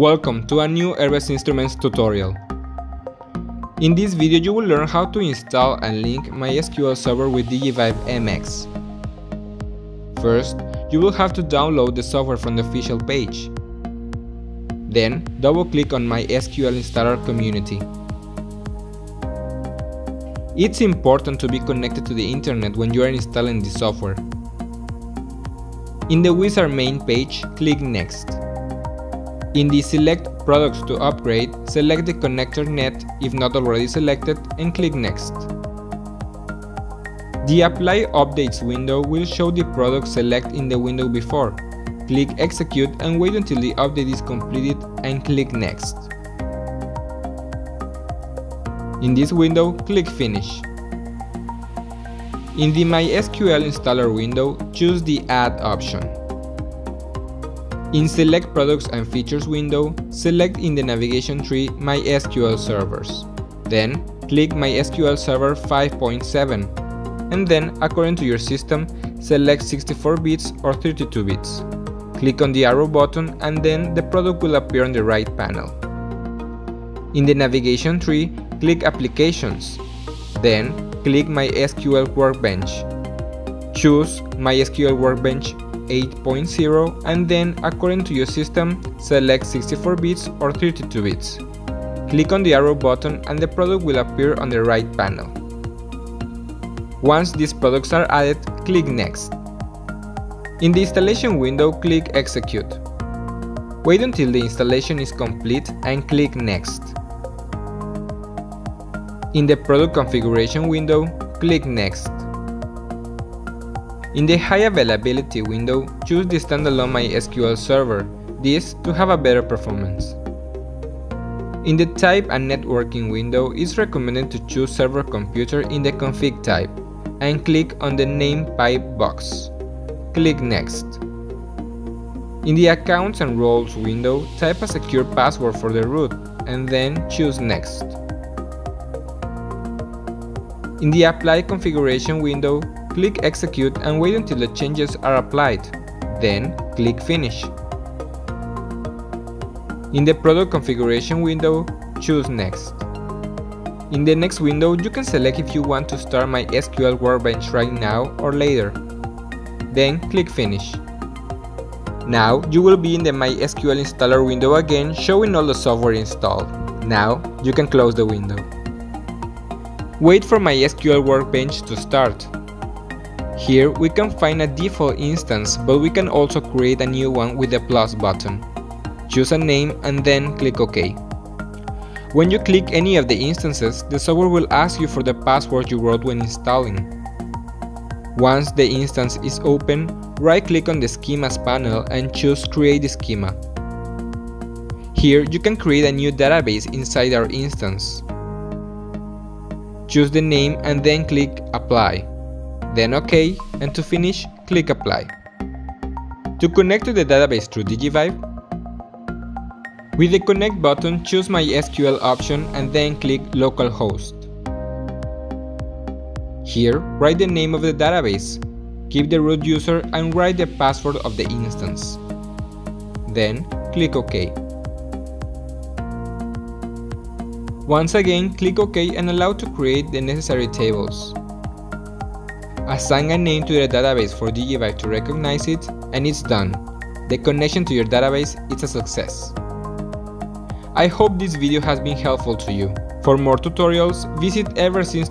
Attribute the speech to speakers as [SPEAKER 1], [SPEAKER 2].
[SPEAKER 1] Welcome to a new Erbessd Instruments tutorial. In this video you will learn how to install and link MySQL server with Digivibe MX. First, you will have to download the software from the official page. Then, double-click on MySQL Installer Community. It's important to be connected to the internet when you are installing the software. In the wizard main page, click Next. In the Select Products to upgrade, select the connector net if not already selected and click Next. The Apply Updates window will show the product select in the window before. Click Execute and wait until the update is completed and click Next. In this window, click Finish. In the MySQL installer window, choose the Add option. In Select Products and Features window, select in the navigation tree MySQL Servers. Then, click MySQL Server 5.7 and then, according to your system, select 64 bits or 32 bits. Click on the arrow button and then the product will appear on the right panel. In the navigation tree, click Applications. Then, click MySQL Workbench. Choose MySQL Workbench 8.0 and then according to your system select 64 bits or 32 bits. Click on the arrow button and the product will appear on the right panel. Once these products are added, click Next. In the installation window, click Execute. Wait until the installation is complete and click Next. In the product configuration window, click Next. In the High Availability window, choose the standalone MySQL server, this to have a better performance. In the Type and Networking window, it's recommended to choose Server Computer in the Config type, and click on the Name Pipe box. Click Next. In the Accounts and Roles window, type a secure password for the root, and then choose Next. In the Apply Configuration window, Click Execute and wait until the changes are applied. Then, click Finish. In the Product Configuration window, choose Next. In the next window, you can select if you want to start MySQL Workbench right now or later. Then click Finish. Now, you will be in the MySQL installer window again showing all the software installed. Now, you can close the window. Wait for MySQL Workbench to start. Here we can find a default instance, but we can also create a new one with the plus button. Choose a name and then click OK. When you click any of the instances, the software will ask you for the password you wrote when installing. Once the instance is open, right-click on the Schemas panel and choose Create Schema. Here you can create a new database inside our instance. Choose the name and then click Apply then OK, and to finish, click Apply. To connect to the database through Digivibe, with the Connect button, choose MySQL option and then click Localhost. Here, write the name of the database, keep the root user and write the password of the instance. Then, click OK. Once again, click OK and allow to create the necessary tables. Assign a name to the database for Digivibe to recognize it, and it's done. The connection to your database is a success. I hope this video has been helpful to you. For more tutorials, visit erbessd